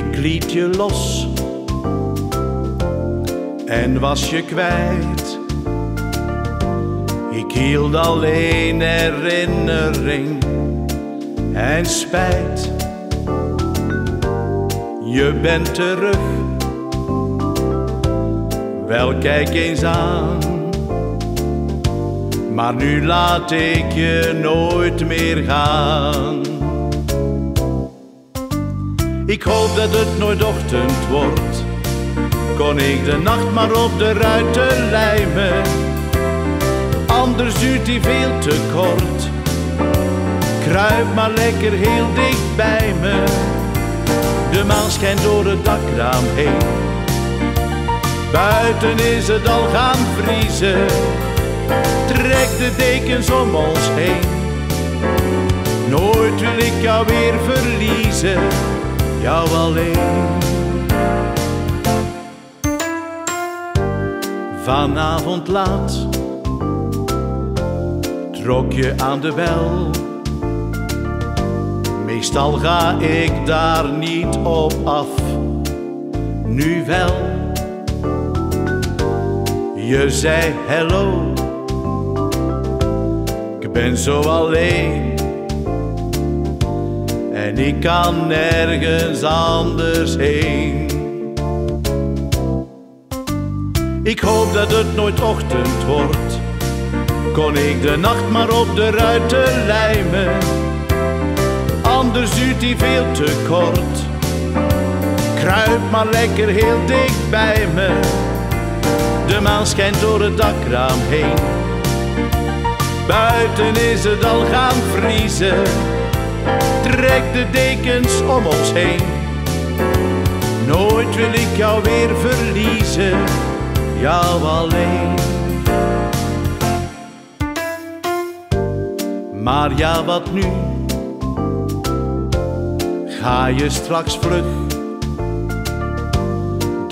liet je los en was je kwijt. Ik hield alleen herinnering en spijt. Je bent terug, wel kijk eens aan. Maar nu laat ik je nooit meer gaan. Ik hoop dat het nooit ochtend wordt. Kon ik de nacht maar op de ruiten lijmen. Anders duurt die veel te kort. Kruip maar lekker heel dicht bij me. De maan schijnt door het dakraam heen. Buiten is het al gaan vriezen. Trek de dekens om ons heen. Nooit wil ik jou weer verliezen jou alleen. Vanavond laat trok je aan de bel. Meestal ga ik daar niet op af, nu wel. Je zei hello, ik ben zo alleen en ik kan nergens anders heen. Ik hoop dat het nooit ochtend wordt, kon ik de nacht maar op de ruiten lijmen. Anders duurt die veel te kort, kruip maar lekker heel dicht bij me. De maan schijnt door het dakraam heen. Buiten is het al gaan vriezen Trek de dekens om ons heen. Nooit wil ik jou weer verliezen, jou alleen. Maar ja, wat nu? Ga je straks vlug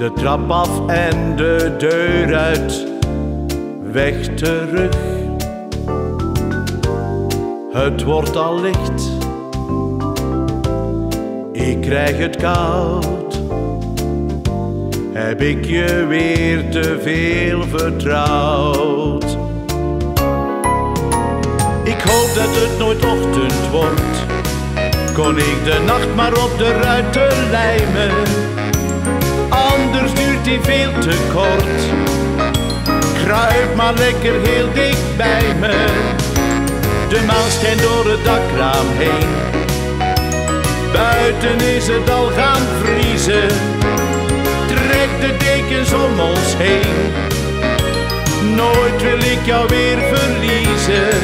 de trap af en de deur uit, weg terug. Het wordt al licht ik krijg het koud. Heb ik je weer te veel vertrouwd? Ik hoop dat het nooit ochtend wordt. Kon ik de nacht maar op de ruiten lijmen? Anders duurt die veel te kort. Kruip maar lekker heel dicht bij me. De maan schijnt door het dakraam heen Buiten is het al gaan vriezen. Trek de dekens om ons heen. Nooit wil ik jou weer verliezen,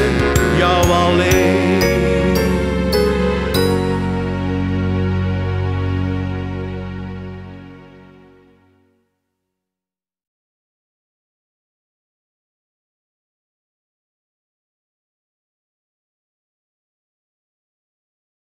jou alleen.